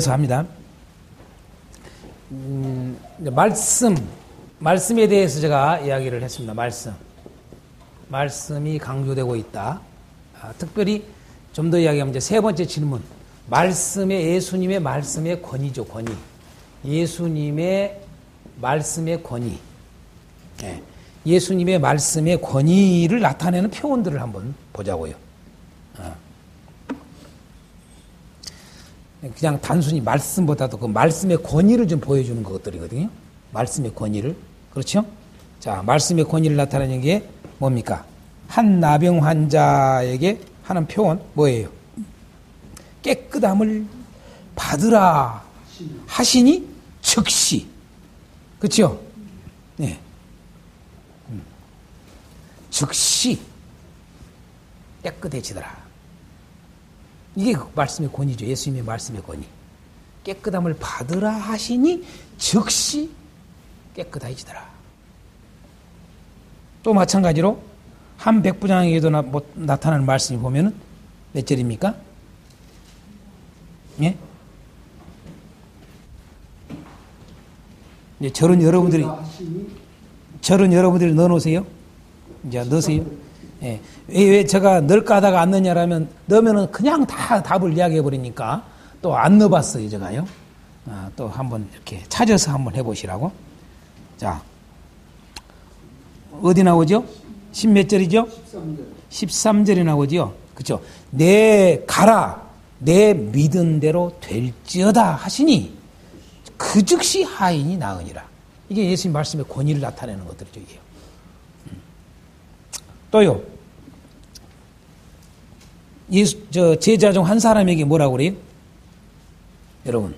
이어서 합니다. 음, 말씀, 말씀에 대해서 제가 이야기를 했습니다. 말씀. 말씀이 강조되고 있다. 아, 특별히 좀 더 이야기하면 이제 세 번째 질문. 말씀의 예수님의 말씀의 권위죠, 권위. 예수님의 말씀의 권위. 네. 예수님의 말씀의 권위를 나타내는 표현들을 한번 보자고요. 어. 그냥 단순히 말씀보다도 그 말씀의 권위를 좀 보여주는 것들이거든요. 말씀의 권위를. 그렇죠? 자, 말씀의 권위를 나타내는 게 뭡니까? 한 나병 환자에게 하는 표현 뭐예요? 깨끗함을 받으라 하시니 즉시. 그렇죠? 네. 음. 즉시 깨끗해지더라. 이게 그 말씀의 권위죠. 예수님의 말씀의 권위. 깨끗함을 받으라 하시니 즉시 깨끗해지더라. 또 마찬가지로 한 백부장에게도 나, 뭐, 나타나는 말씀이 보면은 몇 절입니까? 예? 이제 절은 여러분들이 절은 여러분들이 넣어놓으세요. 이제 넣으세요. 예. 왜, 왜 제가 넣을까 하다가 안 넣냐라면 넣으면은 그냥 다 답을 이야기해 버리니까 또 안 넣어봤어요 제가요. 아, 또 한번 이렇게 찾아서 한번 해보시라고. 자 어디 나오죠? 10몇 절이죠? 13절. 13절에 나오죠? 그죠? 내 가라, 내 믿은 대로 될지어다 하시니 그 즉시 하인이 나으니라. 이게 예수님 말씀의 권위를 나타내는 것들이죠, 이게. 음. 또요. 예수, 저, 제자 중 한 사람에게 뭐라고 그래요? 여러분.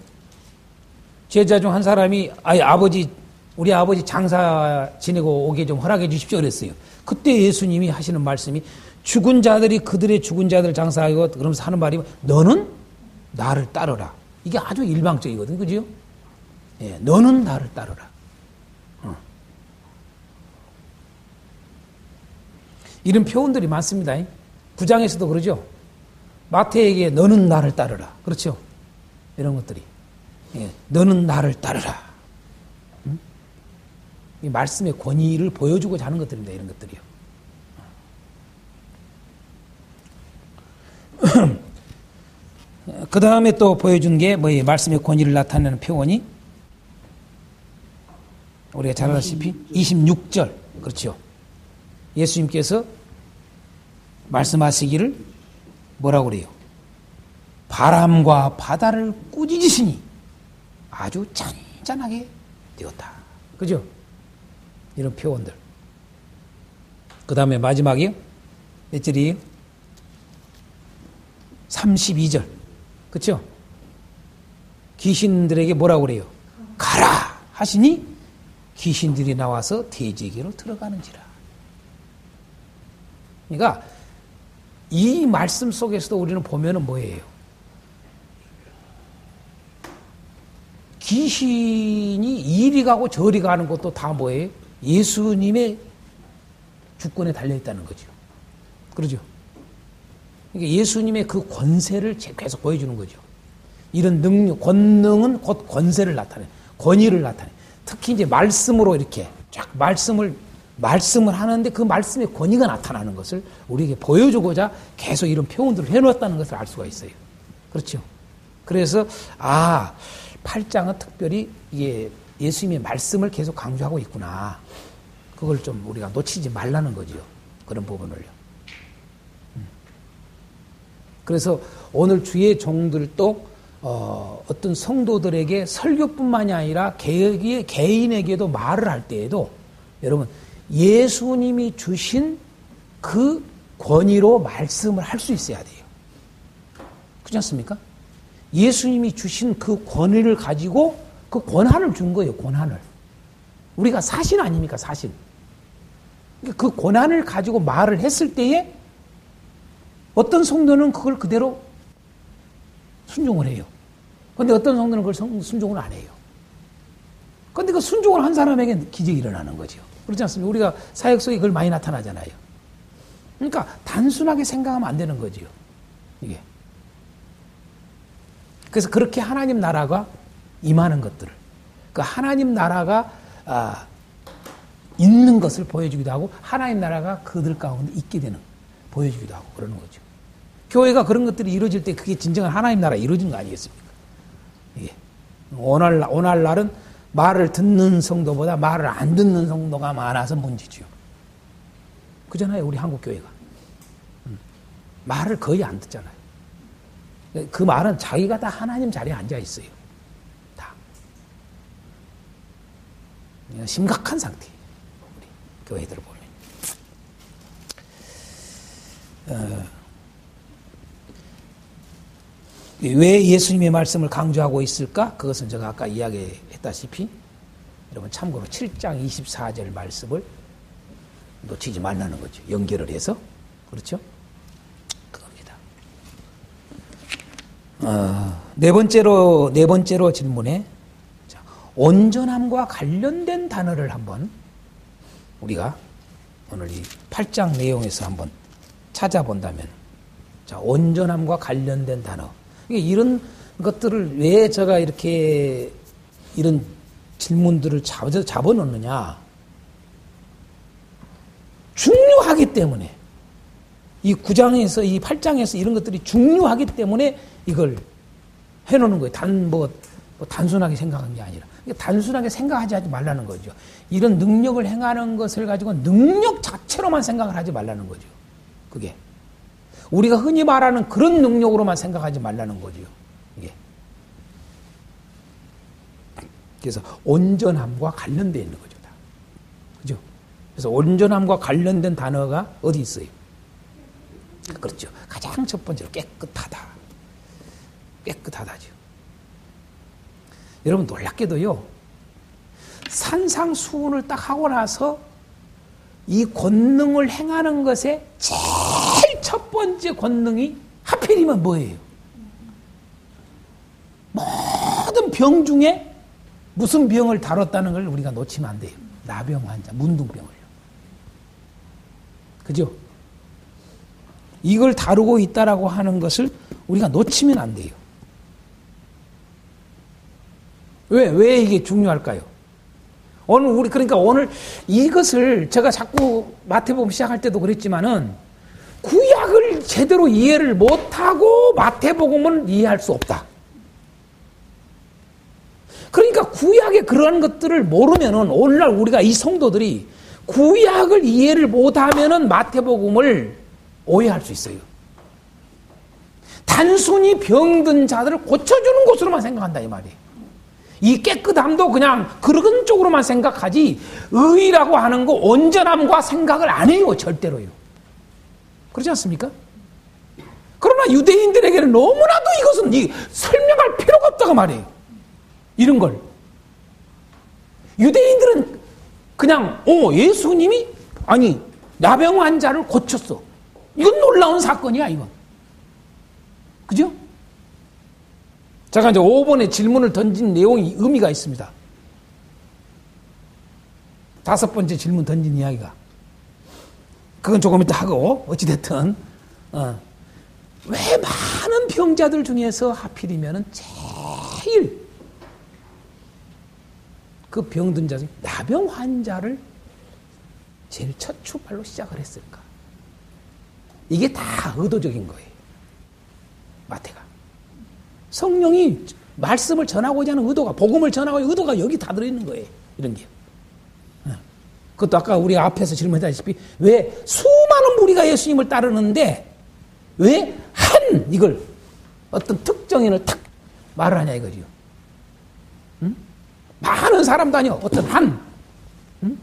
제자 중 한 사람이, 아이, 아버지, 우리 아버지 장사 지내고 오게 좀 허락해 주십시오. 그랬어요. 그때 예수님이 하시는 말씀이 죽은 자들이 그들의 죽은 자들 장사하고 그러면서 하는 말이 너는 나를 따르라. 이게 아주 일방적이거든. 그죠? 예, 너는 나를 따르라. 이런 표현들이 많습니다. 구장에서도 그러죠. 마태에게 너는 나를 따르라. 그렇죠? 이런 것들이. 예, 너는 나를 따르라. 이 말씀의 권위를 보여주고자 하는 것들입니다. 이런 것들이요. 그 다음에 또 보여준 게 뭐예요? 말씀의 권위를 나타내는 표현이 우리가 잘 아다시피 26절 그렇죠. 예수님께서 말씀하시기를 뭐라고 그래요? 바람과 바다를 꾸짖으시니 아주 잔잔하게 되었다. 그죠? 이런 표현들. 그 다음에 마지막이요. 몇 절이에요? 32절. 그쵸? 귀신들에게 뭐라고 그래요? 가라! 하시니 귀신들이 나와서 대지에게로 들어가는지라. 그러니까 이 말씀 속에서도 우리는 보면은 뭐예요? 귀신이 이리 가고 저리 가는 것도 다 뭐예요? 예수님의 주권에 달려 있다는 거죠. 그러죠? 그러니까 예수님의 그 권세를 계속 보여주는 거죠. 이런 능력, 권능은 곧 권세를 나타내, 권위를 나타내. 특히 이제 말씀으로 이렇게 쫙 말씀을 말씀을 하는데 그 말씀의 권위가 나타나는 것을 우리에게 보여주고자 계속 이런 표현들을 해놓았다는 것을 알 수가 있어요. 그렇죠? 그래서 아 8장은 특별히 이게 예수님의 말씀을 계속 강조하고 있구나. 그걸 좀 우리가 놓치지 말라는 거지요. 그런 부분을요. 음. 그래서 오늘 주의 종들도 어, 어떤 성도들에게 설교뿐만이 아니라 개, 개인에게도 말을 할 때에도 여러분 예수님이 주신 그 권위로 말씀을 할 수 있어야 돼요. 그렇지 않습니까? 예수님이 주신 그 권위를 가지고 그 권한을 준 거예요, 권한을. 우리가 사신 아닙니까, 사신. 그 권한을 가지고 말을 했을 때에 어떤 성도는 그걸 그대로 순종을 해요. 근데 어떤 성도는 그걸 순종을 안 해요. 근데 그 순종을 한 사람에게 기적이 일어나는 거죠. 그렇지 않습니까? 우리가 사역 속에 그걸 많이 나타나잖아요. 그러니까 단순하게 생각하면 안 되는 거지요. 이게. 그래서 그렇게 하나님 나라가 임하는 것들을 그 하나님 나라가 아, 있는 것을 보여주기도 하고 하나님 나라가 그들 가운데 있게 되는 보여주기도 하고 그러는 거죠. 교회가 그런 것들이 이루어질 때 그게 진정한 하나님 나라 이루어진 거 아니겠습니까? 예. 오늘 오늘날은 말을 듣는 성도보다 말을 안 듣는 성도가 많아서 문제죠. 그잖아요, 우리 한국 교회가. 음. 말을 거의 안 듣잖아요. 그 말은 자기가 다 하나님 자리에 앉아 있어요. 다. 심각한 상태. 우리 교회들 보면. 어, 왜 예수님의 말씀을 강조하고 있을까? 그것은 제가 아까 이야기 했다시피 여러분 참고로 7장 24절 말씀을 놓치지 말라는 거죠. 연결을 해서. 그렇죠? 어, 네 번째로 네 번째로 질문에 자, 온전함과 관련된 단어를 한번 우리가 오늘 이 8장 내용에서 한번 찾아본다면 자, 온전함과 관련된 단어. 이런 것들을 왜 제가 이렇게 이런 질문들을 잡아, 잡아 놓느냐. 중요하기 때문에. 이 9장에서, 이 8장에서 이런 것들이 중요하기 때문에 이걸 해놓는 거예요. 단, 뭐, 뭐 단순하게 생각한 게 아니라. 단순하게 생각하지 하지 말라는 거죠. 이런 능력을 행하는 것을 가지고 능력 자체로만 생각을 하지 말라는 거죠. 그게. 우리가 흔히 말하는 그런 능력으로만 생각하지 말라는 거죠. 이게. 그래서 온전함과 관련되어 있는 거죠. 다. 그죠? 그래서 온전함과 관련된 단어가 어디 있어요? 그렇죠. 가장 첫 번째로 깨끗하다. 깨끗하다죠. 여러분 놀랍게도요. 산상수훈을 딱 하고 나서 이 권능을 행하는 것에 제일 첫 번째 권능이 하필이면 뭐예요? 모든 병 중에 무슨 병을 다뤘다는 걸 우리가 놓치면 안 돼요. 나병 환자, 문둥병을요. 그죠? 이걸 다루고 있다라고 하는 것을 우리가 놓치면 안 돼요. 왜, 왜 이게 중요할까요? 오늘 우리, 그러니까 오늘 이것을 제가 자꾸 마태복음 시작할 때도 그랬지만은 구약을 제대로 이해를 못하고 마태복음은 이해할 수 없다. 그러니까 구약의 그러한 것들을 모르면은 오늘날 우리가 이 성도들이 구약을 이해를 못하면은 마태복음을 오해할 수 있어요. 단순히 병든 자들을 고쳐주는 것으로만 생각한다 이 말이에요. 이 깨끗함도 그냥 그런 쪽으로만 생각하지 의라고 하는 거 온전함과 생각을 안 해요 절대로요. 그렇지 않습니까? 그러나 유대인들에게는 너무나도 이것은 이 설명할 필요가 없다고 말해요. 이런 걸. 유대인들은 그냥 어 예수님이 아니 나병 환자를 고쳤어. 이건 놀라운 사건이야 이건. 그죠? 잠깐 이제 5번의 질문을 던진 내용이 의미가 있습니다. 다섯 번째 질문 던진 이야기가. 그건 조금 이따 하고, 어찌됐든, 어. 왜 많은 병자들 중에서 하필이면 제일 그 병든 자 중에 나병 환자를 제일 첫 출발로 시작을 했을까? 이게 다 의도적인 거예요. 마태가. 성령이 말씀을 전하고자 하는 의도가, 복음을 전하고자 하는 의도가 여기 다 들어있는 거예요. 이런 게. 어. 그것도 아까 우리 앞에서 질문했다시피 왜 수많은 무리가 예수님을 따르는데 왜 한 이걸 어떤 특정인을 탁 말을 하냐 이거죠. 응? 많은 사람도 아니요. 어떤 한. 응?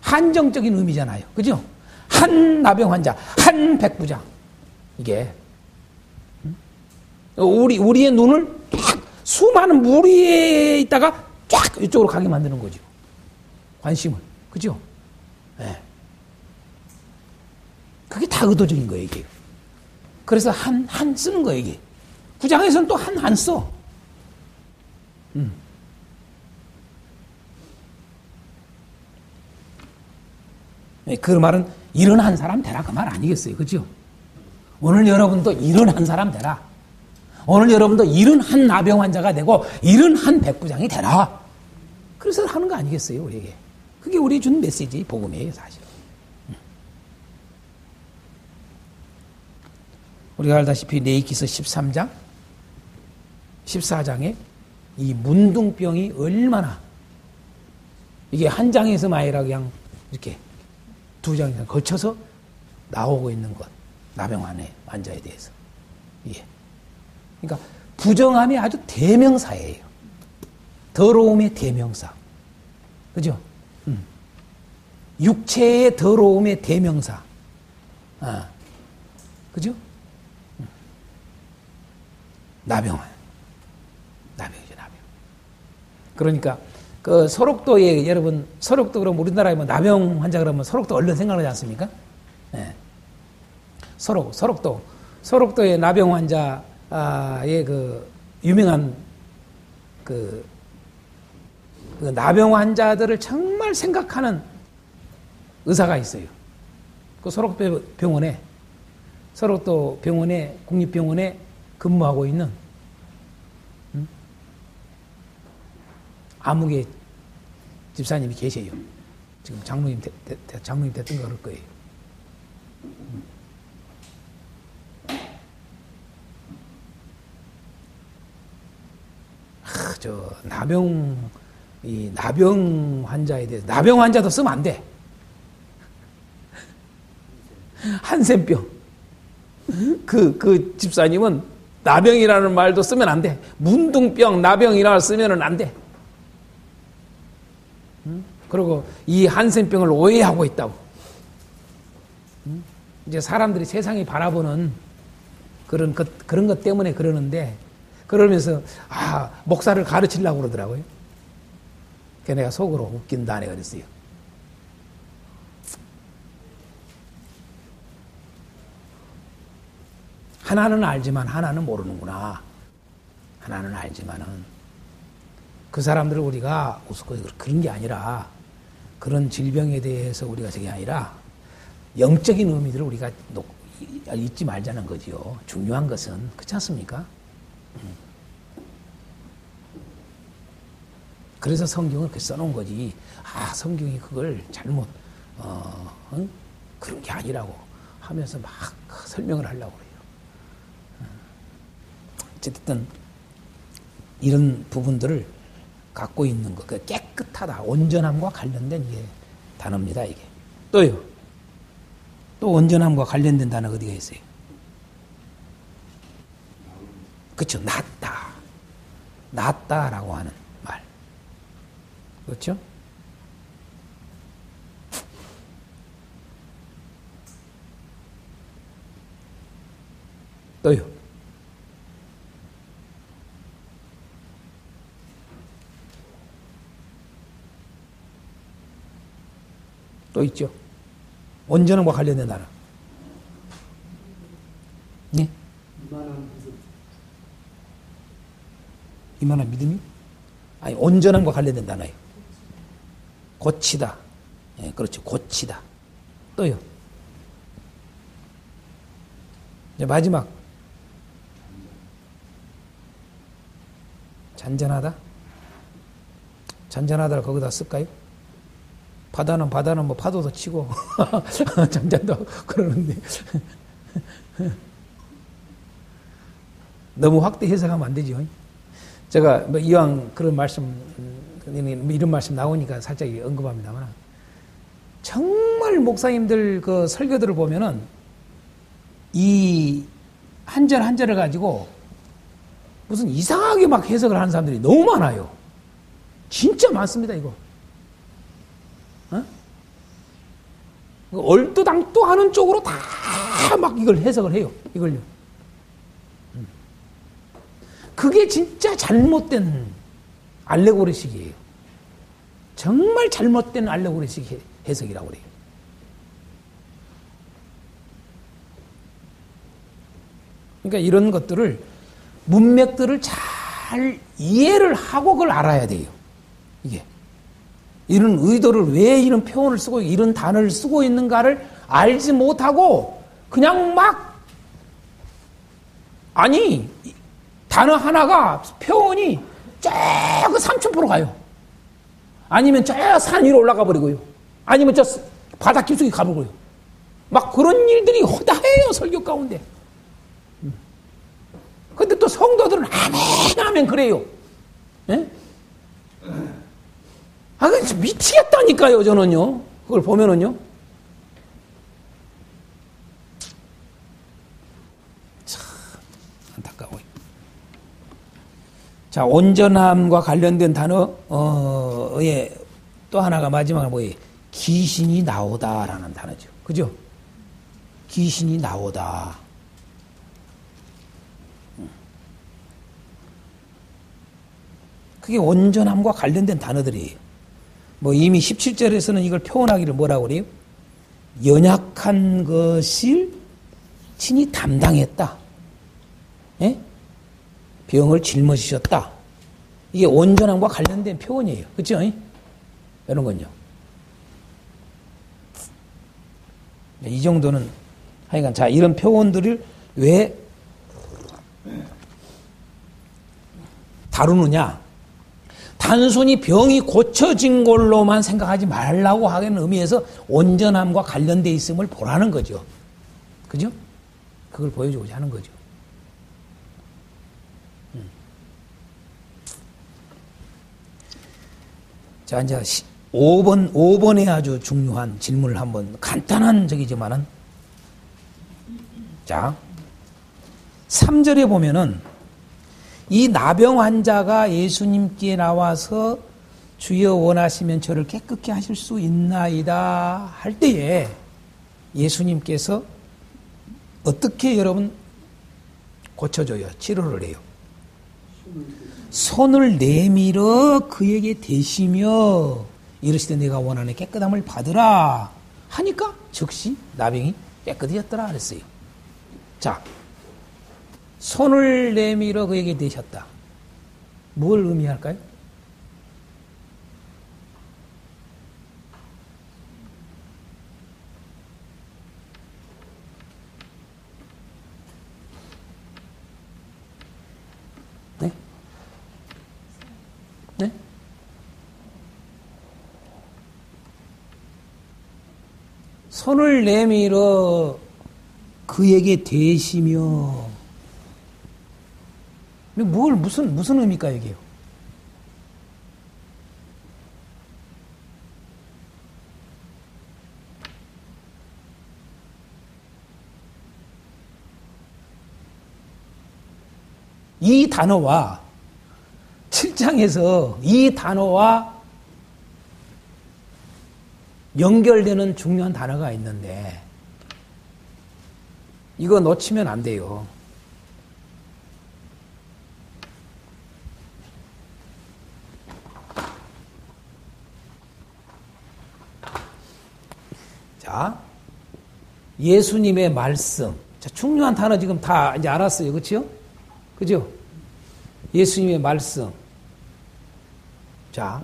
한정적인 의미잖아요. 그죠? 한 나병 환자, 한 백부장. 이게 우리, 우리의 눈을 쫙 수많은 무리에 있다가 쫙 이쪽으로 가게 만드는 거죠. 관심을. 그죠? 네. 그게 다 의도적인 거예요, 이게. 그래서 한, 한 쓰는 거예요, 이게. 구장에서는 또 한, 한 써. 음. 네, 그 말은 일어난 사람 되라 그 말 아니겠어요. 그죠? 오늘 여러분도 일어난 사람 되라. 오늘 여러분도 한 나병 환자가 되고 한 백부장이 되라. 그래서 하는 거 아니겠어요, 우리에게. 그게 우리 준 메시지, 복음이에요, 사실. 우리가 알다시피 네이키서 13장, 14장에 이 문둥병이 얼마나 이게 한 장에서 아니라 그냥 이렇게 두 장에 걸쳐서 나오고 있는 것. 나병환의 환자에 대해서. 예. 그러니까 부정함이 아주 대명사예요. 더러움의 대명사. 그죠? 음. 육체의 더러움의 대명사. 아. 그죠? 음. 나병환. 나병이죠, 나병. 그러니까 그 소록도에 여러분 소록도 그럼 우리나라에 뭐 나병 환자 그러면 소록도 얼른 생각나지 않습니까? 네. 소록 소록도 소록도의 나병 환자의 그 유명한 그, 그 나병 환자들을 정말 생각하는 의사가 있어요. 그 소록도 병원에 소록도 병원에 국립병원에 근무하고 있는 암흑의 집사님이 계세요. 지금 장로님, 장로님 됐던 거 그럴 거예요. 아, 저, 나병, 이 나병 환자에 대해서, 나병 환자도 쓰면 안 돼. 한센병. 그, 그 집사님은 나병이라는 말도 쓰면 안 돼. 문둥병, 나병이라 쓰면은 안 돼. 그리고 이 한센병을 오해하고 있다고. 이제 사람들이 세상이 바라보는 그런 것, 그런 것 때문에 그러는데, 그러면서, 아, 목사를 가르치려고 그러더라고요. 그 내가 속으로 웃긴다, 내가 그랬어요. 하나는 알지만 하나는 모르는구나. 하나는 알지만은 그 사람들을 우리가 우습고 그런 게 아니라 그런 질병에 대해서 우리가 저게 아니라 영적인 의미들을 우리가 잊지 말자는 거지요. 중요한 것은 그렇지 않습니까? 음. 그래서 성경을 그렇게 써놓은 거지. 아 성경이 그걸 잘못 어, 응? 그런 게 아니라고 하면서 막 설명을 하려고 그래요. 음. 어쨌든 이런 부분들을 갖고 있는 것, 그 깨끗하다, 온전함과 관련된 이게 단어입니다, 이게. 또요. 또 온전함과 관련된 단어가 어디가 있어요? 그렇죠. 낫다. 낫다라고 하는 말. 그렇죠? 또요. 또 있죠. 온전함과 관련된 단어. 네? 이만한 믿음이? 아니, 온전함과 관련된 단어예요. 고치다. 예, 그렇죠. 고치다. 또요. 이제 마지막. 잔잔하다? 잔잔하다를 거기다 쓸까요? 바다는 바다는 뭐 파도도 치고 잠잠도 그러는데 너무 확대 해석하면 안 되죠. 제가 뭐 이왕 그런 말씀 이런 말씀 나오니까 살짝 언급합니다만 정말 목사님들 그 설교들을 보면은 이 한 절 한 절을 가지고 무슨 이상하게 막 해석을 하는 사람들이 너무 많아요. 진짜 많습니다, 이거. 얼뚜당뚜 하는 쪽으로 다 막 이걸 해석을 해요. 이걸요. 음. 그게 진짜 잘못된 알레고리식이에요. 정말 잘못된 알레고리식 해석이라고 그래요. 그러니까 이런 것들을 문맥들을 잘 이해를 하고 그걸 알아야 돼요. 이게. 이런 의도를 왜 이런 표현을 쓰고 이런 단어를 쓰고 있는가를 알지 못하고 그냥 막 아니 단어 하나가 표현이 저그 삼천포로 가요. 아니면 저산 위로 올라가 버리고요. 아니면 저 바닥 깊숙이 가버리고요. 막 그런 일들이 허다해요, 설교 가운데. 음. 근데 또 성도들은 아멘, 아멘 그래요. 예? 아, 그 미치겠다니까요, 저는요. 그걸 보면은요. 참, 안타까워요. 자, 온전함과 관련된 단어, 어, 예, 또 하나가 마지막으로 뭐예요? 귀신이 나오다라는 단어죠. 그죠? 귀신이 나오다. 그게 온전함과 관련된 단어들이에요. 뭐 이미 17절에서는 이걸 표현하기를 뭐라고 그래요? 연약한 것을 친히 담당했다. 예? 병을 짊어지셨다. 이게 온전함과 관련된 표현이에요. 그렇죠? 이런 건요. 이 정도는 하여간 자 이런 표현들을 왜 다루느냐? 단순히 병이 고쳐진 걸로만 생각하지 말라고 하는 의미에서 온전함과 관련돼 있음을 보라는 거죠. 그죠? 그걸 보여주고자 하는 거죠. 음. 자, 이제 5번, 5번에 아주 중요한 질문을 한번 간단한 적이지만은 자, 3절에 보면은 이 나병 환자가 예수님께 나와서 주여 원하시면 저를 깨끗게 하실 수 있나이다 할 때에 예수님께서 어떻게 여러분 고쳐줘요? 치료를 해요. 손을 내밀어 그에게 대시며 이르시되 내가 원하는 깨끗함을 받으라 하니까 즉시 나병이 깨끗해졌더라 그랬어요. 자, 손을 내밀어 그에게 대셨다. 뭘 의미할까요? 네? 네? 손을 내밀어 그에게 대시며 뭘 무슨 무슨 의미일까 이게요? 이 단어와 7장에서 이 단어와 연결되는 중요한 단어가 있는데 이거 놓치면 안 돼요. 자, 예수님의 말씀. 자, 중요한 단어 지금 다 이제 알았어요. 그렇죠? 그죠? 예수님의 말씀. 자,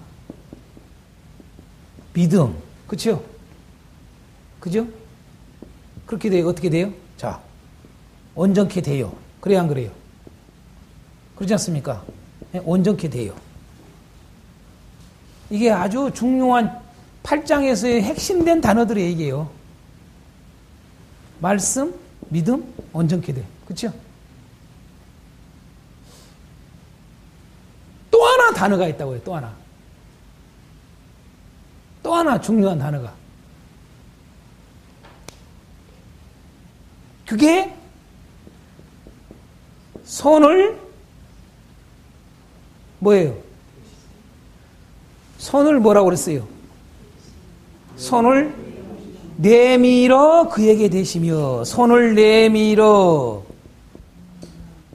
믿음. 그렇죠? 그죠? 그렇게 돼요. 어떻게 돼요? 자, 온전케 돼요. 그래야 안 그래요? 그렇지 않습니까? 네, 온전케 돼요. 이게 아주 중요한 8장에서의 핵심된 단어들이 얘기해요. 말씀, 믿음, 온전케 돼. 그렇죠? 또 하나 단어가 있다고요. 또 하나. 또 하나 중요한 단어가. 그게 손을 뭐예요? 손을 뭐라고 그랬어요? 손을 내밀어 그에게 대시며 손을 내밀어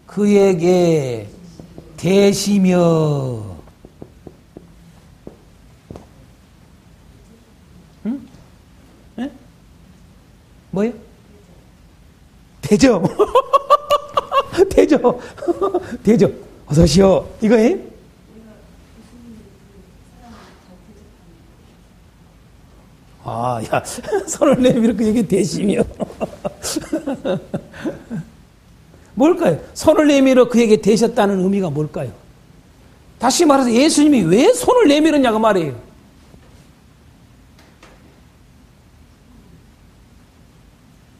그에게 대시며 응? 네? 뭐요? 대접 대접 대접 어서 오시오 이거예요? 아, 야, 손을 내밀어 그 얘기 대시며. 뭘까요? 손을 내밀어 그에게 대셨다는 의미가 뭘까요? 다시 말해서 예수님이 왜 손을 내밀었냐고 말이에요.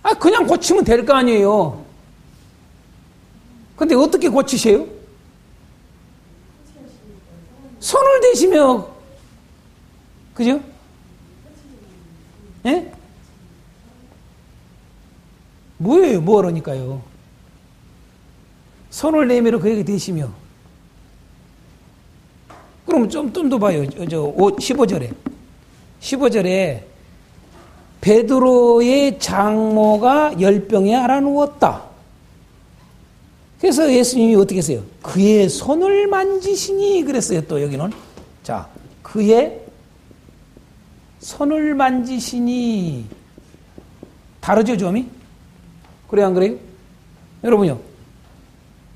아, 그냥 고치면 될 거 아니에요. 근데 어떻게 고치세요? 손을 대시며, 그죠? 예? 뭐예요? 뭐하니까요? 손을 내밀어 그에게 대시며. 그럼 좀, 좀 더 봐요. 저, 저 15절에. 15절에 베드로의 장모가 열병에 알아누웠다. 그래서 예수님이 어떻게 했어요? 그의 손을 만지시니 그랬어요. 또 여기는. 자, 그의 손을 만지시니 다르죠, 점이? 그래, 안 그래요? 여러분요.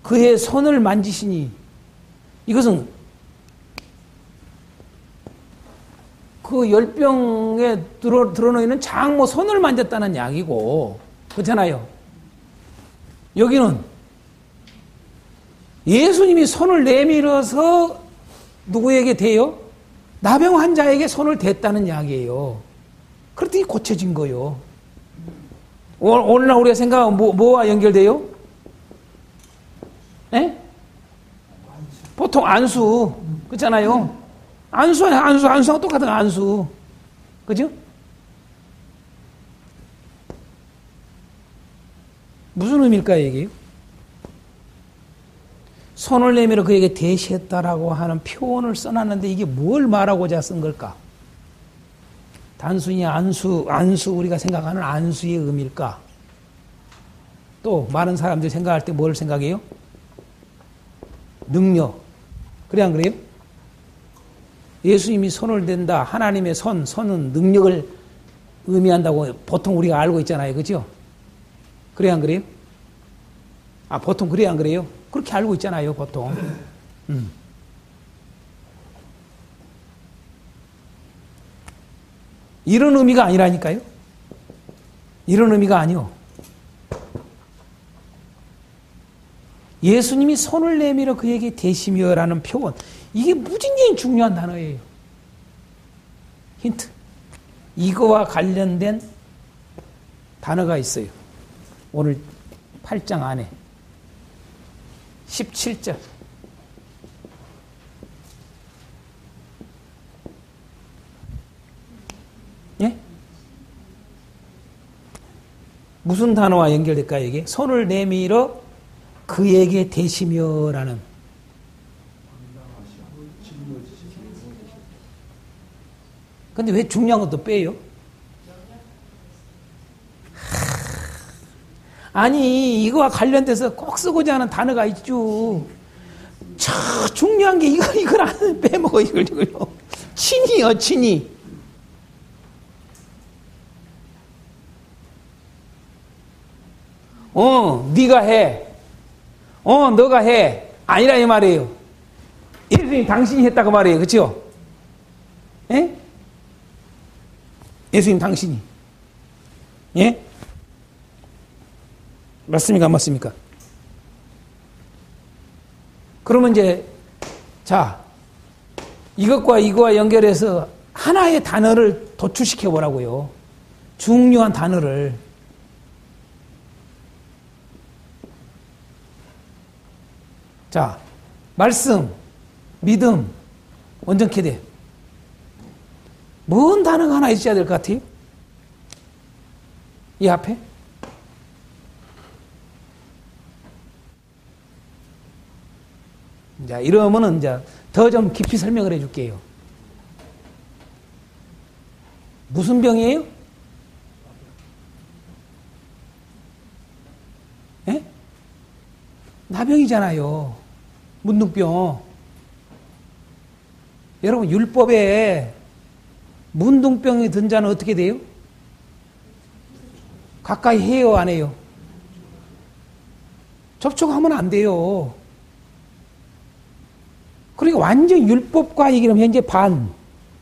그의 손을 만지시니 이것은 그 열병에 들어, 들어놓이는 장모 손을 만졌다는 약이고, 그렇잖아요. 여기는 예수님이 손을 내밀어서 누구에게 대요? 나병 환자에게 손을 댔다는 약이에요. 그랬더니 고쳐진 거요. 오늘날 우리가 생각하면 뭐, 뭐와 연결돼요? 에? 보통 안수, 그렇잖아요. 안수, 안수, 안수하고 똑같은 안수. 그죠? 무슨 의미일까요, 이게? 손을 내밀어 그에게 대시했다라고 하는 표현을 써놨는데 이게 뭘 말하고자 쓴 걸까? 단순히 안수, 안수, 우리가 생각하는 안수의 의미일까? 또, 많은 사람들이 생각할 때 뭘 생각해요? 능력. 그래, 안 그래요? 예수님이 손을 댄다. 하나님의 손, 손은 능력을 의미한다고 보통 우리가 알고 있잖아요. 그죠? 그래, 안 그래요? 아, 보통 그래, 안 그래요? 그렇게 알고 있잖아요, 보통. 음. 이런 의미가 아니라니까요? 이런 의미가 아니요. 예수님이 손을 내밀어 그에게 대시며라는 표현. 이게 무진히 중요한 단어예요. 힌트. 이거와 관련된 단어가 있어요. 오늘 8장 안에. 17절. 예? 무슨 단어와 연결될까 이게? 손을 내밀어 그에게 대시며라는 근데 왜 중요한 것도 빼요? 아니, 이거와 관련돼서 꼭 쓰고자 하는 단어가 있죠. 저 중요한 게 이거, 이걸 안 빼먹어, 이걸, 이걸요. 친이요, 친이. 어, 네가 해. 어, 너가 해. 아니라 이 말이에요. 예수님 당신이 했다고 말이에요. 그렇죠? 예? 예수님 당신이. 예? 맞습니까? 안 맞습니까? 그러면 이제, 자, 이것과 이거와 연결해서 하나의 단어를 도출시켜 보라고요. 중요한 단어를. 자, 말씀, 믿음, 원전케 돼. 뭔 단어가 하나 있어야 될 것 같아요? 이 앞에? 자, 이러면은 이제 더 좀 깊이 설명을 해 줄게요. 무슨 병이에요? 예? 나병이잖아요. 문둥병. 여러분, 율법에 문둥병이 든 자는 어떻게 돼요? 가까이 해요, 안 해요? 접촉하면 안 돼요. 그러니까 완전 율법과 이기는 현재 반,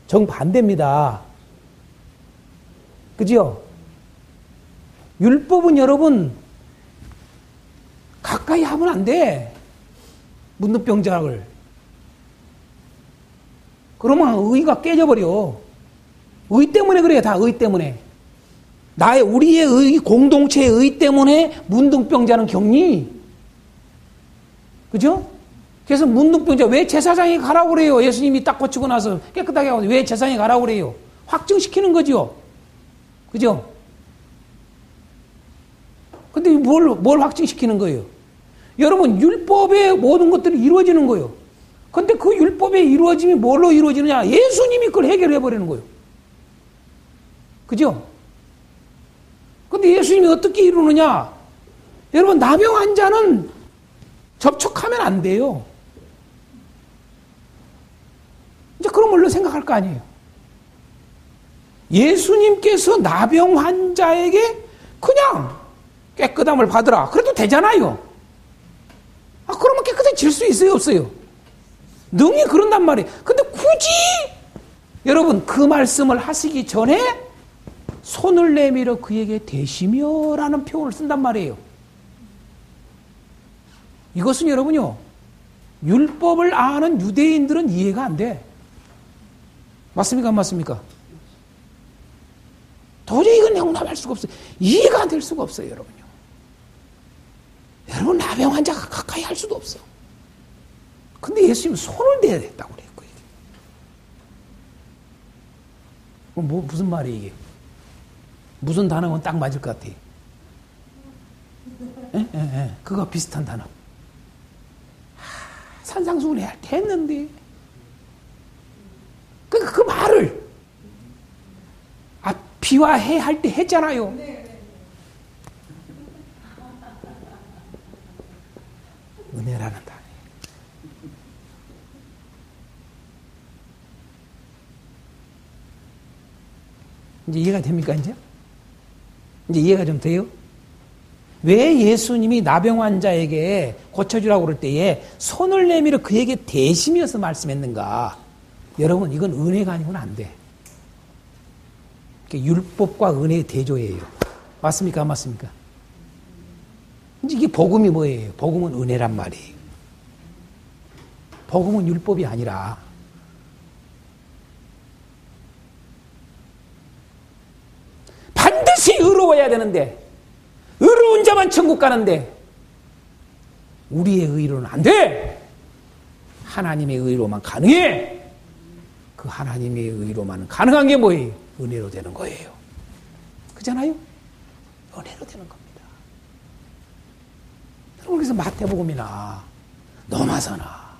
정반대입니다. 그죠? 율법은 여러분, 가까이 하면 안 돼. 문둥병자를. 그러면 의가 깨져버려. 의 때문에 그래요. 다 의 때문에. 나의, 우리의 의, 공동체의 의 때문에 문둥병자는 격리. 그죠? 그래서 문둥병자 왜 제사장에 가라고 그래요? 예수님이 딱 고치고 나서 깨끗하게 하고 왜 제사장에 가라고 그래요? 확증시키는 거죠. 그죠? 근데 뭘, 뭘 확증시키는 거예요? 여러분, 율법의 모든 것들이 이루어지는 거예요. 근데 그 율법의 이루어짐이 뭘로 이루어지느냐? 예수님이 그걸 해결해 버리는 거예요. 그죠? 근데 예수님이 어떻게 이루느냐? 여러분, 나병 환자는 접촉하면 안 돼요. 이제 그런 걸로 생각할 거 아니에요. 예수님께서 나병 환자에게 그냥 깨끗함을 받으라. 그래도 되잖아요. 아, 그러면 깨끗해질 수 있어요, 없어요? 능히 그런단 말이에요. 근데 굳이 여러분 그 말씀을 하시기 전에 손을 내밀어 그에게 대시며 라는 표현을 쓴단 말이에요. 이것은 여러분요, 율법을 아는 유대인들은 이해가 안 돼. 맞습니까? 안 맞습니까? 도저히 이건 용납할 수가 없어요. 이해가 될 수가 없어요, 여러분요. 여러분, 나병 환자가 가까이 할 수도 없어. 근데 예수님 손을 대야 됐다고 그랬고, 뭐, 무슨 말이에요, 이게? 무슨 단어면 딱 맞을 것 같아. 예? 예, 예. 그거 비슷한 단어. 하, 산상수훈 해야 됐는데. 그러니까 그 말을 아, 비와 해 할 때 했잖아요. 은혜라는 단어. 이제 이해가 됩니까, 이제? 이제 이해가 좀 돼요? 왜 예수님이 나병 환자에게 고쳐주라고 그럴 때에 손을 내밀어 그에게 대심이어서 말씀했는가? 여러분, 이건 은혜가 아니고는 안 돼. 율법과 은혜의 대조예요. 맞습니까? 안 맞습니까? 이게 복음이 뭐예요? 복음은 은혜란 말이에요. 복음은 율법이 아니라 반드시 의로워야 되는데 의로운 자만 천국 가는데 우리의 의로는 안 돼. 하나님의 의로만 가능해. 그 하나님의 의로만 가능한 게 뭐예요? 은혜로 되는 거예요. 그잖아요? 은혜로 되는 겁니다. 그래서 마태복음이나 노마서나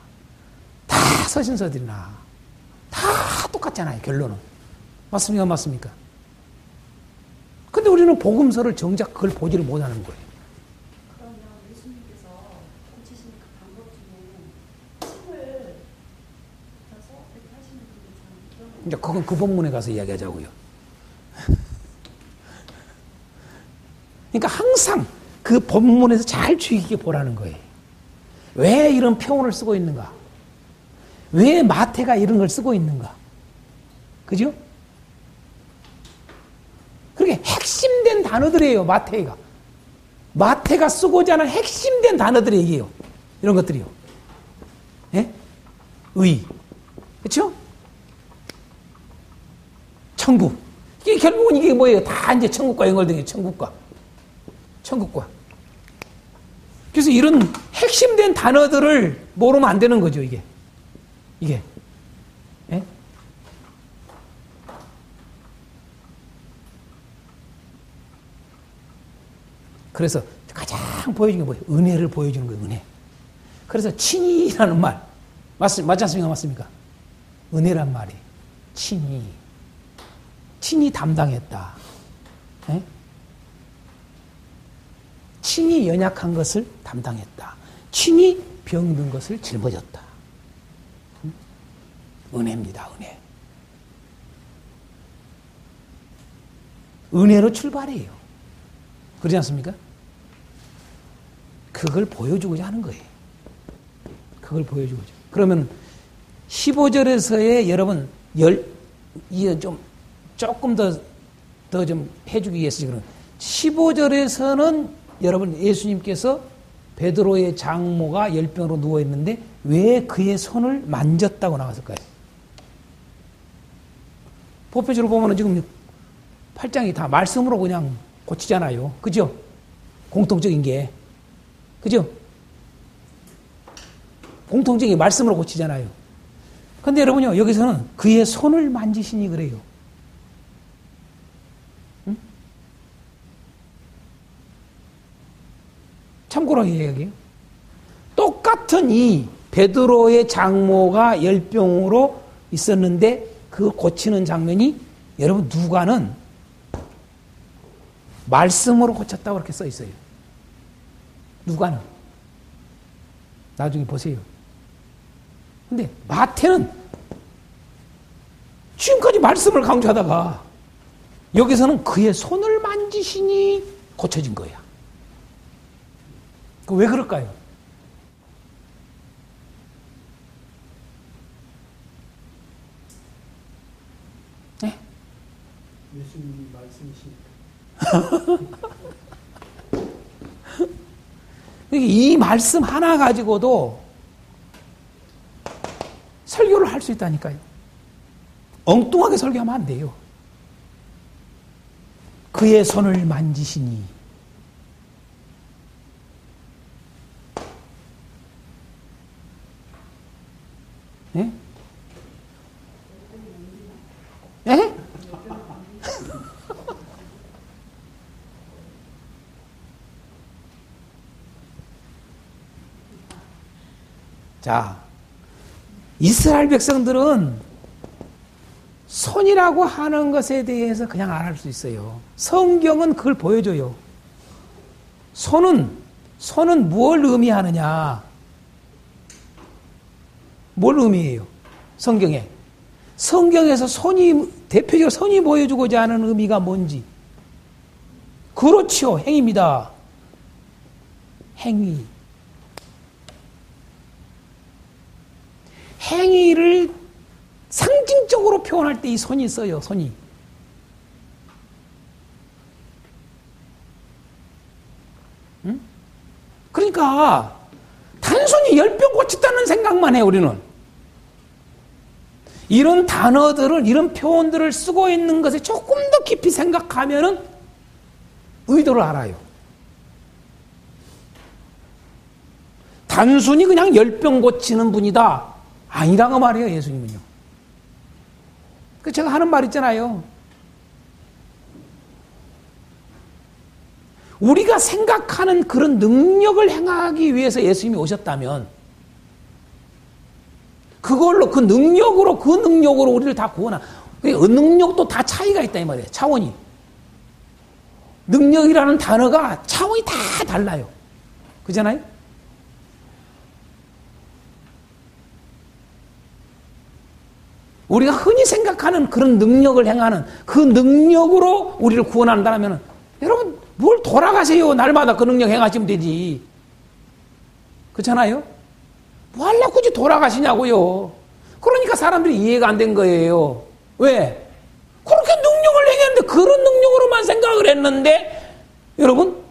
다 서신서들이나 다 똑같잖아요. 결론은 맞습니까? 맞습니까? 근데 우리는 복음서를 정작 그걸 보지를 못하는 거예요. 이제 그건 그 본문에 가서 이야기하자고요. 그러니까 항상 그 본문에서 잘 주의 깊게 보라는 거예요. 왜 이런 표현을 쓰고 있는가? 왜 마태가 이런 걸 쓰고 있는가? 그죠? 그게 핵심된 단어들이에요, 마태가. 마태가 쓰고자 하는 핵심된 단어들이 얘기예요. 이런 것들이요. 예? 의. 그렇죠? 천국. 이게 결국은 이게 뭐예요? 다 이제 천국과 연결된 게 천국과. 천국과. 그래서 이런 핵심된 단어들을 모르면 안 되는 거죠, 이게. 이게. 예? 그래서 가장 보여주는 게 뭐예요? 은혜를 보여주는 거예요, 은혜. 그래서 친이라는 말. 맞, 맞지 않습니까? 맞습니까? 은혜란 말이. 친이. 친히 담당했다. 에? 예? 친히 연약한 것을 담당했다. 친히 병든 것을 짊어졌다. 은혜입니다, 은혜. 은혜로 출발해요. 그러지 않습니까? 그걸 보여주고자 하는 거예요. 그걸 보여주고자. 그러면 15절에서의 여러분, 열, 이좀 조금 더, 더 좀 해주기 위해서 지금 15절에서는 여러분 예수님께서 베드로의 장모가 열병으로 누워 있는데 왜 그의 손을 만졌다고 나왔을까요? 보편적으로 보면은 지금 팔장이 다 말씀으로 그냥 고치잖아요. 그죠? 공통적인 게. 그죠? 공통적인 말씀으로 고치잖아요. 근데 여러분요, 여기서는 그의 손을 만지시니 그래요. 참고로 얘기해요. 똑같은 이 베드로의 장모가 열병으로 있었는데 그 고치는 장면이 여러분 누가는 말씀으로 고쳤다고 그렇게 써 있어요. 누가는 나중에 보세요. 근데 마태는 지금까지 말씀을 강조하다가 여기서는 그의 손을 만지시니 고쳐진 거야. 그 왜 그럴까요? 네? 예수님이 말씀이시니까. 이 말씀 하나 가지고도 설교를 할 수 있다니까요. 엉뚱하게 설교하면 안 돼요. 그의 손을 만지시니 네? 네? 자, 이스라엘 백성들은 손이라고 하는 것에 대해서 그냥 알을 수 있어요. 성경은 그걸 보여줘요. 손은, 손은 뭘 의미하느냐? 뭘 의미해요? 성경에. 성경에서 손이, 대표적으로 손이 보여주고자 하는 의미가 뭔지. 그렇죠. 행입니다. 행위. 행위를 상징적으로 표현할 때 이 손이 써요, 손이. 응? 그러니까, 단순히 열병 고쳤다는 생각만 해, 우리는. 이런 단어들을, 이런 표현들을 쓰고 있는 것에 조금 더 깊이 생각하면은 의도를 알아요. 단순히 그냥 열병 고치는 분이다. 아니라고 말해요, 예수님은요. 그 제가 하는 말 있잖아요. 우리가 생각하는 그런 능력을 행하기 위해서 예수님이 오셨다면, 그걸로, 그 능력으로, 그 능력으로 우리를 다 구원하. 그 능력도 다 차이가 있다, 이 말이에요. 차원이. 능력이라는 단어가 차원이 다 달라요. 그잖아요? 우리가 흔히 생각하는 그런 능력을 행하는 그 능력으로 우리를 구원한다면 여러분 뭘 돌아가세요. 날마다 그 능력 행하시면 되지. 그렇잖아요? 뭐 하려 굳이 돌아가시냐고요. 그러니까 사람들이 이해가 안 된 거예요. 왜? 그렇게 능력을 행했는데 그런 능력으로만 생각을 했는데 여러분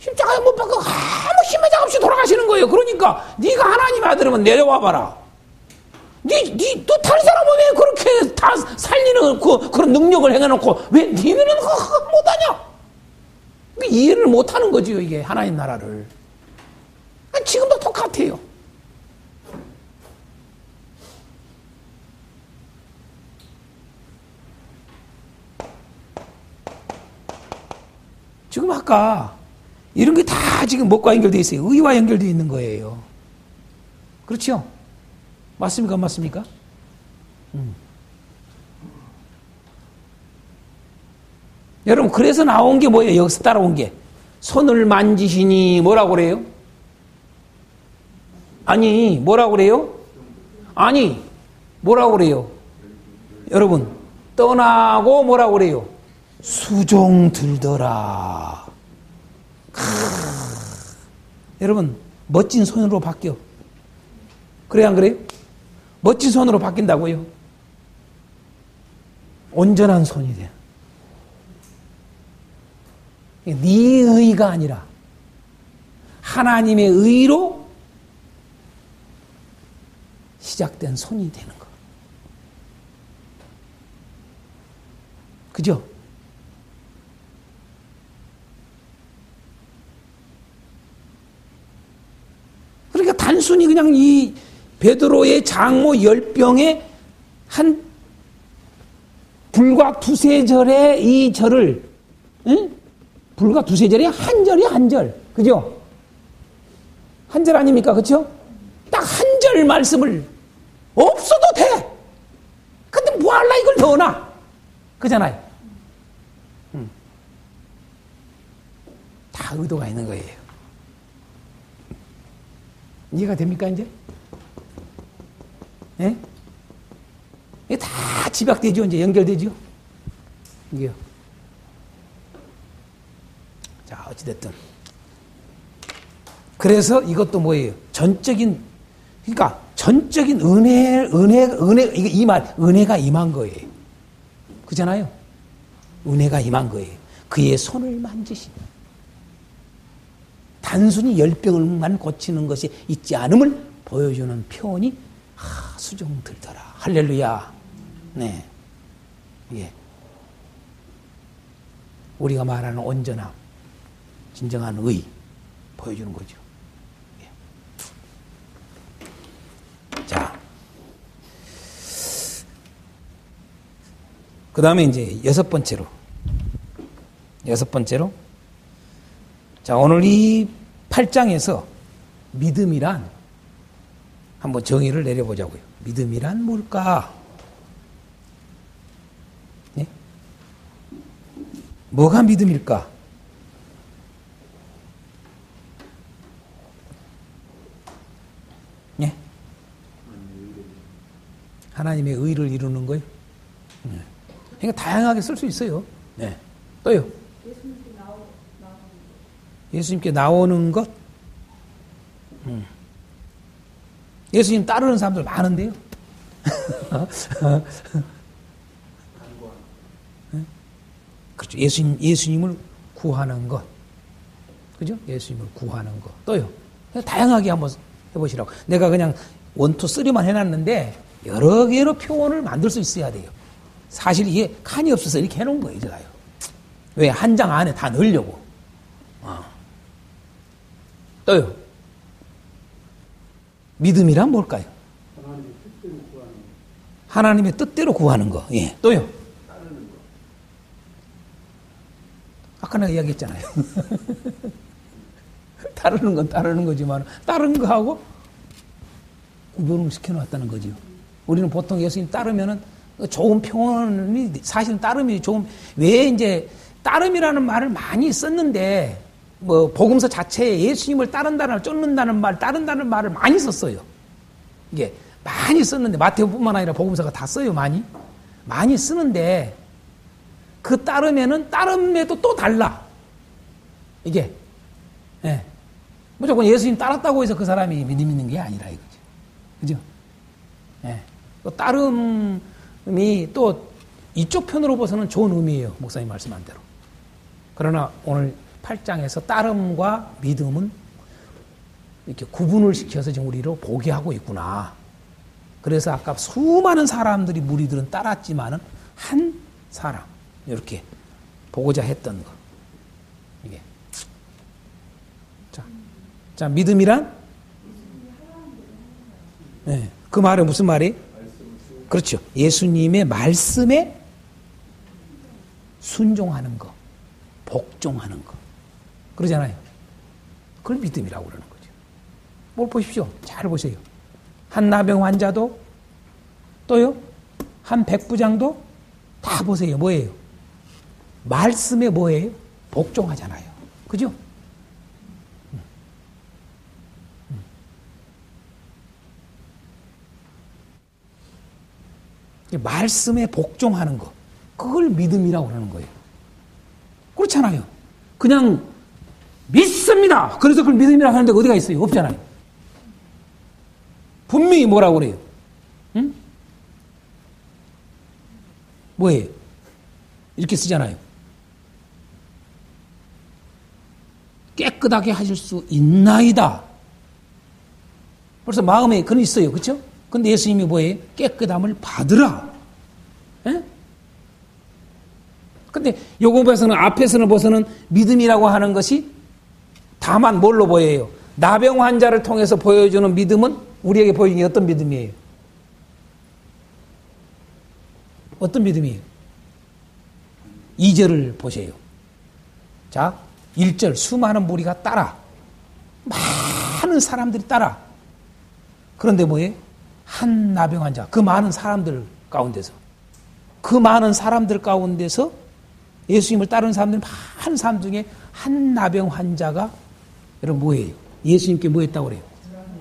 십자가에 못 박고 아무 힘의자 없이 돌아가시는 거예요. 그러니까 네가 하나님 아들이면 내려와 봐라. 니, 니, 또 다른 사람은 왜 그렇게 다 살리는 그, 그런 능력을 행해놓고 왜 니는 그거 못하냐? 이해를 못하는 거지요, 이게 하나님 나라를. 지금도 똑같아요. 지금 아까 이런 게 다 지금 뭐과 연결되어 있어요. 의와 연결되어 있는 거예요. 그렇죠? 맞습니까? 맞습니까? 음. 여러분, 그래서 나온 게 뭐예요? 여기서 따라온 게. 손을 만지시니 뭐라고 그래요? 아니, 뭐라고 그래요? 아니, 뭐라고 그래요? 여러분, 떠나고 뭐라고 그래요? 수종 들더라. 크. 여러분, 멋진 손으로 바뀌어. 그래, 안 그래요? 멋진 손으로 바뀐다고요? 온전한 손이 돼. 네 의가 아니라 하나님의 의로 시작된 손이 되는 거. 그죠? 그러니까 단순히 그냥 이 베드로의 장모 열병에 한 불과 두세 절의 이 절을 응? 불과 두세 절이 한 절이 한 절. 그죠? 한 절 아닙니까? 그죠? 딱 한 절 말씀을 없어도 돼. 근데 뭐 할라 이걸 넣어놔. 그잖아요. 음. 다 의도가 있는 거예요. 이해가 됩니까, 이제? 예? 이게 다 집약되죠, 이제 연결되죠? 이게요. 자, 어찌됐든. 그래서 이것도 뭐예요? 전적인, 그러니까 전적인 은혜, 은혜, 은혜, 이게 이 말, 은혜가 임한 거예요. 그잖아요? 은혜가 임한 거예요. 그의 손을 만지신. 단순히 열병을만 고치는 것이 있지 않음을 보여주는 표현이 아, 수정 들더라. 할렐루야. 네. 예. 우리가 말하는 온전함, 진정한 의 보여주는 거죠. 예. 자. 그 다음에 이제 여섯 번째로. 여섯 번째로. 자, 오늘 이 8장에서 믿음이란 한번 정의를 내려보자고요. 믿음이란 뭘까? 네? 뭐가 믿음일까? 네? 하나님의 의를 이루는 거요. 네. 그러니까 다양하게 쓸 수 있어요. 네. 또요. 예수님께 나오는 것. 음. 예수님 따르는 사람들 많은데요. 그렇죠. 예수님, 예수님을 구하는 것. 그죠? 예수님을 구하는 것. 또요. 다양하게 한번 해보시라고. 내가 그냥 원투 쓰리만 해놨는데 여러 개로 표현을 만들 수 있어야 돼요. 사실 이게 칸이 없어서 이렇게 해놓은 거예요, 제가요. 왜? 한 장 안에 다 넣으려고. 어. 또요. 믿음이란 뭘까요? 하나님의 뜻대로 구하는 거. 예. 또요. 아까 내가 이야기했잖아요. 따르는 건 따르는 거지만 다른 거하고 구별을 시켜놨다는 거죠. 우리는 보통 예수님 따르면은 좋은 평언이 사실은 따름이 좋은 왜 이제 따름이라는 말을 많이 썼는데 뭐 복음서 자체에 예수님을 따른다는 쫓는다는 말, 따른다는 말을 많이 썼어요. 이게 많이 썼는데 마태복뿐만 아니라 복음서가 다 써요 많이 많이 쓰는데 그 따르면은 따름에도 또 달라. 이게 예. 무조건 예수님 따랐다고 해서 그 사람이 믿음 있는 게 아니라 이거죠. 그죠? 예. 또 따름이 또 이쪽 편으로 봐서는 좋은 의미예요. 목사님 말씀한 대로. 그러나 오늘 8장에서 따름과 믿음은 이렇게 구분을 시켜서 지금 우리로 보게 하고 있구나. 그래서 아까 수많은 사람들이 무리들은 따랐지만은 한 사람 이렇게 보고자 했던 거. 이게. 자, 자 믿음이란 네, 그 말은 무슨 말이? 그렇죠. 예수님의 말씀에 순종하는 거, 복종하는 거. 그러잖아요. 그걸 믿음이라고 그러는 거죠. 뭘 보십시오. 잘 보세요. 한 나병 환자도 또요. 한 백부장도 다 보세요. 뭐예요? 말씀에 뭐예요? 복종하잖아요. 그죠? 말씀에 복종하는 거. 그걸 믿음이라고 그러는 거예요. 그렇잖아요. 그냥 믿습니다. 그래서 그걸 믿음이라고 하는데 어디가 있어요? 없잖아요. 분명히 뭐라고 그래요? 응? 뭐예요? 이렇게 쓰잖아요. 깨끗하게 하실 수 있나이다. 벌써 마음에 그런 있어요. 그렇죠? 근데 예수님이 뭐예요? 깨끗함을 받으라. 예? 근데 요거 에서는 앞에서는 보서는 믿음이라고 하는 것이 다만 뭘로 보여요? 나병 환자를 통해서 보여주는 믿음은 우리에게 보이는 게 어떤 믿음이에요? 어떤 믿음이에요? 2절을 보세요. 자, 1절 수많은 무리가 따라 많은 사람들이 따라 그런데 뭐예요? 한 나병 환자 그 많은 사람들 가운데서 그 많은 사람들 가운데서 예수님을 따르는 사람들 많은 사람 중에 한 나병 환자가 여러분 뭐예요? 예수님께 뭐 했다고 그래요?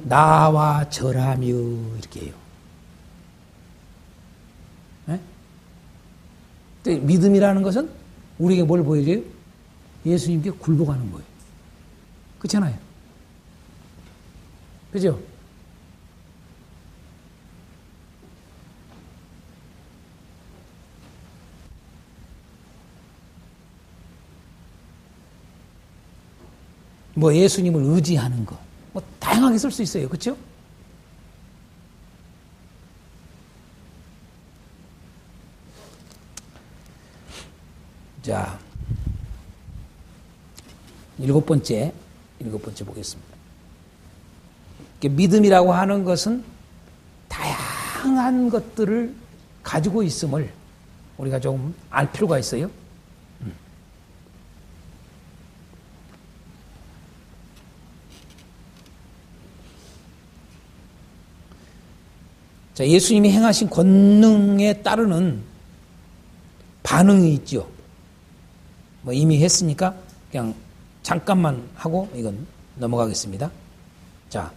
나와 절하며 이렇게 해요. 네? 믿음이라는 것은 우리에게 뭘 보여줘요? 예수님께 굴복하는 거예요. 그렇잖아요. 그죠? 뭐 예수님을 의지하는 거, 뭐 다양하게 쓸 수 있어요. 그렇죠? 자, 일곱 번째, 일곱 번째 보겠습니다. 믿음이라고 하는 것은 다양한 것들을 가지고 있음을 우리가 좀 알 필요가 있어요. 자, 예수님이 행하신 권능에 따르는 반응이 있죠. 뭐 이미 했으니까 그냥 잠깐만 하고 이건 넘어가겠습니다. 자,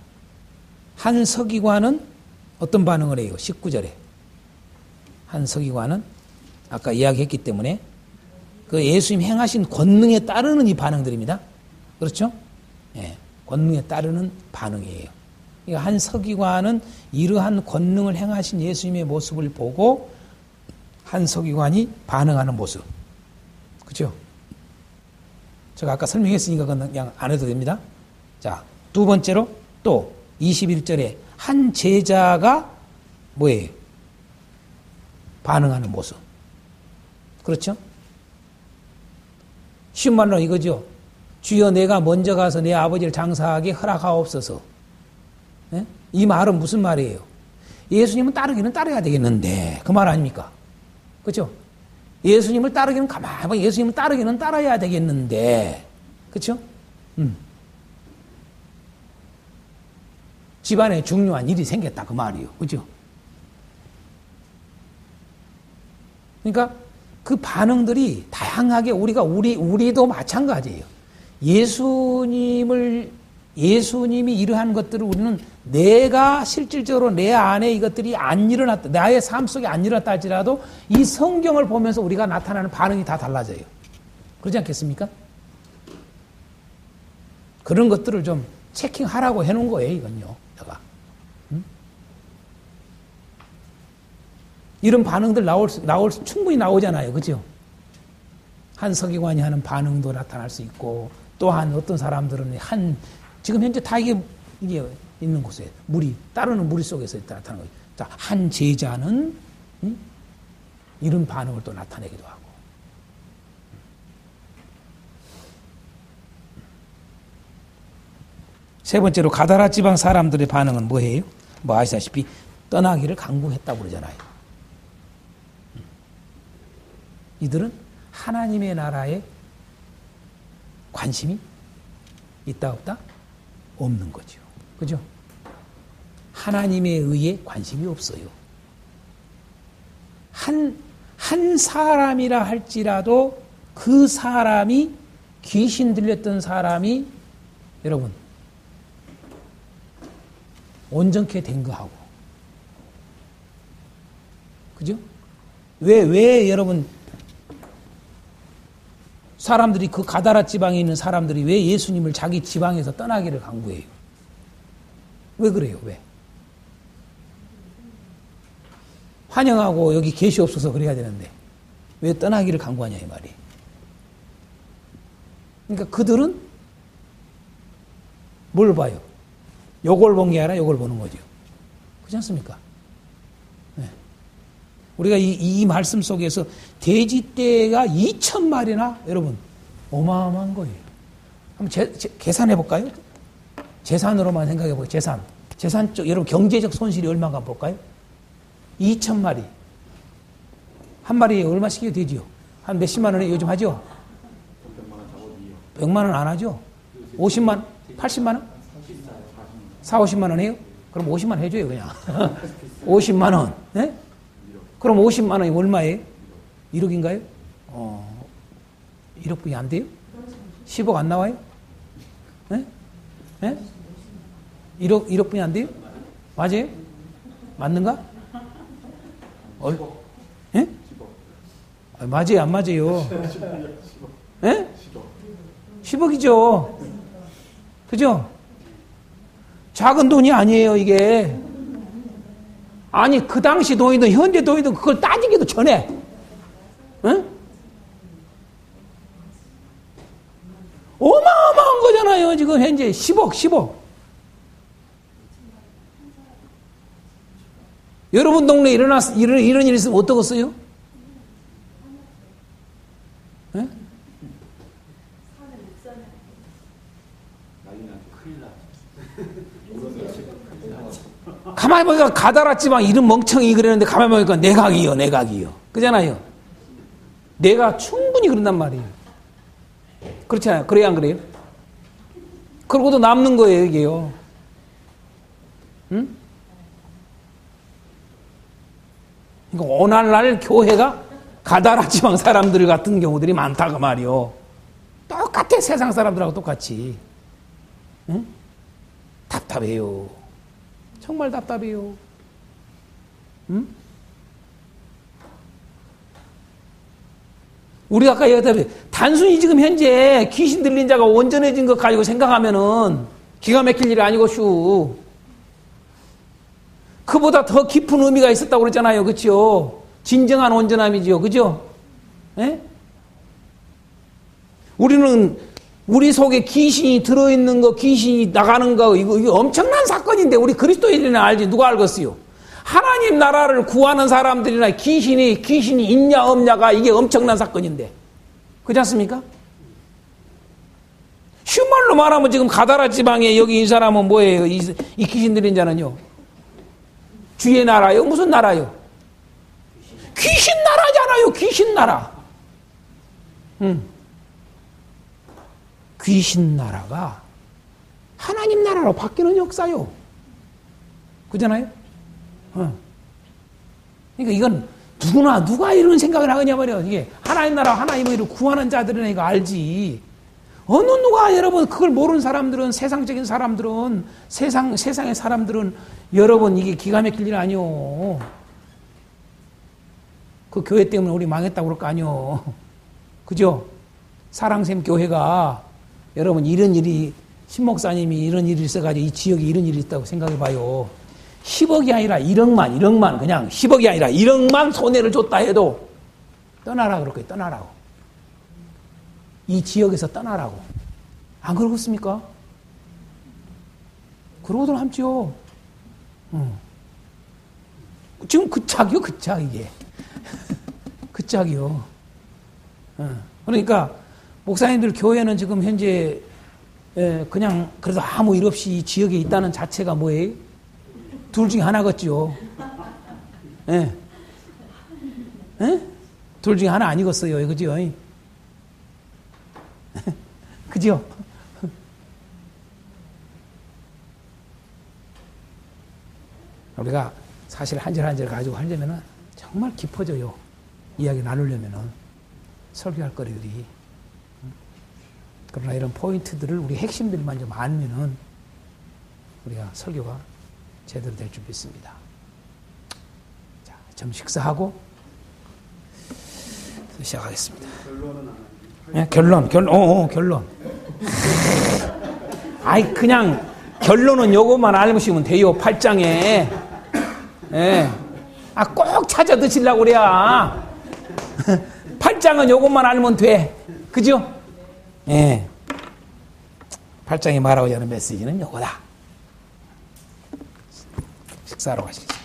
한 서기관은 어떤 반응을 해요? 19절에. 한 서기관은 아까 이야기했기 때문에 그 예수님 행하신 권능에 따르는 이 반응들입니다. 그렇죠? 예. 권능에 따르는 반응이에요. 한 서기관은 이러한 권능을 행하신 예수님의 모습을 보고 한 서기관이 반응하는 모습. 그죠? 제가 아까 설명했으니까 그냥 안 해도 됩니다. 자, 두 번째로 또 21절에 한 제자가 뭐예요? 반응하는 모습. 그렇죠? 쉬운 말로 이거죠. 주여 내가 먼저 가서 내 아버지를 장사하게 허락하옵소서. 네? 이 말은 무슨 말이에요? 예수님은 따르기는 따라야 되겠는데 그 말 아닙니까? 그렇죠? 예수님을 따르기는 가만히 예수님을 따르기는 따라야 되겠는데 그렇죠? 음. 집안에 중요한 일이 생겼다 그 말이요. 그죠? 그러니까 그 반응들이 다양하게 우리가 우리 우리도 마찬가지예요. 예수님을 예수님이 이러한 것들을 우리는 내가 실질적으로 내 안에 이것들이 안 일어났다, 나의 삶 속에 안 일어났다 할지라도 이 성경을 보면서 우리가 나타나는 반응이 다 달라져요. 그러지 않겠습니까? 그런 것들을 좀 체킹하라고 해놓은 거예요, 이건요. 내가. 응? 이런 반응들 나올 수, 나올 수, 충분히 나오잖아요. 그죠? 한 서기관이 하는 반응도 나타날 수 있고, 또한 어떤 사람들은 한 지금 현재 다 이게, 이게 있는 곳에 물이, 따르는 무리 속에서 나타나는 거죠. 자, 한 제자는 음? 이런 반응을 또 나타내기도 하고. 세 번째로 가다라 지방 사람들의 반응은 뭐예요? 뭐 아시다시피 떠나기를 강구했다고 그러잖아요. 이들은 하나님의 나라에 관심이 있다 없다? 없는 거죠. 그죠? 하나님에 의해 관심이 없어요. 한, 한 사람이라 할지라도 그 사람이 귀신 들렸던 사람이 여러분 온전케 된 거하고 그죠? 왜, 왜 여러분 사람들이 그 가다라 지방에 있는 사람들이 왜 예수님을 자기 지방에서 떠나기를 강구해요? 왜 그래요? 왜? 환영하고 여기 계시옵소서 그래야 되는데 왜 떠나기를 강구하냐 이 말이. 그러니까 그들은 뭘 봐요? 요걸 본 게 아니라 요걸 보는 거죠. 그렇지 않습니까? 네. 우리가 이, 이 말씀 속에서 돼지떼가 2천 마리나 여러분 어마어마한 거예요. 한번 제, 제, 계산해 볼까요? 재산으로만 생각해 볼까요? 재산. 재산 쪽 여러분 경제적 손실이 얼마가 볼까요? 2천 마리. 한 마리에 얼마씩 되지요? 한 몇십만 원에 요즘 하죠? 100만 원 안 하죠? 50만, 80만 원? 4, 50만 원 해요? 그럼 50만 원 해줘요, 그냥. 50만 원. 네? 그럼 50만 원이 얼마예요? 1억인가요? 어, 1억 분이 안 돼요? 10억 안 나와요? 네? 네? 1억, 1억 분이 안 돼요? 맞아요? 맞는가? 얼, 예? 아, 맞아요, 안 맞아요? 예? 10억이죠. 그죠? 작은 돈이 아니에요, 이게. 아니, 그 당시 돈이든 현재 돈이든 그걸 따지기도 전에. 응? 어마어마한 거잖아요, 지금 현재. 10억, 10억. 여러분 동네에 일어났, 이런, 이런 일 있으면 어떡겠어요? 네? 가만히 보니까 가다랐지만 이런 멍청이 그랬는데 가만히 보니까 내각이요, 내각이요. 그잖아요. 내가 충분히 그런단 말이에요. 그렇지 않아요? 그래야 안 그래요? 그러고도 남는 거예요, 이게요. 응? 그러니까 오늘날 교회가 가다라 지방 사람들 같은 경우들이 많다고 말이요. 똑같아, 세상 사람들하고 똑같이. 응? 답답해요. 정말 답답해요. 응? 우리가 아까 얘기했다시피 단순히 지금 현재 귀신 들린 자가 온전해진 것 가지고 생각하면은 기가 막힐 일이 아니고 슈. 그보다 더 깊은 의미가 있었다고 그랬잖아요. 그렇죠? 진정한 온전함이죠. 그죠? 예? 우리는 우리 속에 귀신이 들어있는 거, 귀신이 나가는 거, 이거, 이거 엄청난 사건인데, 우리 그리스도인이나 알지, 누가 알겠어요? 하나님 나라를 구하는 사람들이나 귀신이, 귀신이 있냐, 없냐가 이게 엄청난 사건인데. 그렇지 않습니까? 쉬운 말로 말하면 지금 가다라 지방에 여기 이 사람은 뭐예요? 이, 이 귀신 들인 자는요? 주의 나라요? 무슨 나라요? 귀신 나라잖아요, 귀신 나라. 음. 귀신 나라가 하나님 나라로 바뀌는 역사요. 그잖아요? 어. 그러니까 이건 누구나 누가 이런 생각을 하느냐 말이야. 이게 하나님 나라 하나님을 구하는 자들은 이거 알지. 어느 누가 여러분 그걸 모르는 사람들은 세상적인 사람들은 세상 세상의 사람들은 여러분 이게 기가 막힐 일 아니요. 그 교회 때문에 우리 망했다고 그럴 거 아니요. 그죠? 사랑샘 교회가 여러분 이런 일이 신 목사님이 이런 일이 있어가지고 이 지역에 이런 일이 있다고 생각해 봐요. 10억이 아니라 1억만, 1억만, 그냥 10억이 아니라 1억만 손해를 줬다 해도 떠나라 거예요, 떠나라고. 이 지역에서 떠나라고. 안 그러겠습니까? 그러고들 함죠. 응. 지금 그 짝이요, 그 짝, 이게. 그 짝이요. 응. 그러니까, 목사님들 교회는 지금 현재, 그냥, 그래도 아무 일 없이 이 지역에 있다는 자체가 뭐예요? 둘 중에 하나겠죠. 예. 예? 둘 중에 하나 아니겠어요. 그죠? 그죠? 우리가 사실 한 절 한 절 가지고 하려면 정말 깊어져요. 이야기 나누려면 설교할 거리들이. 그러나 이런 포인트들을 우리 핵심들만 좀 알면은 우리가 설교가 제대로 될 줄 믿습니다. 자, 점 식사하고 시작하겠습니다. 네, 결론, 결론, 어, 어, 결론. 아이, 그냥 결론은 요것만 알으시면 돼요, 8장에. 예. 아, 꼭 찾아 드시려고 그래야. 8장은 요것만 알면 돼. 그죠? 예. 8장이 말하고자 하는 메시지는 요거다. Sarostes.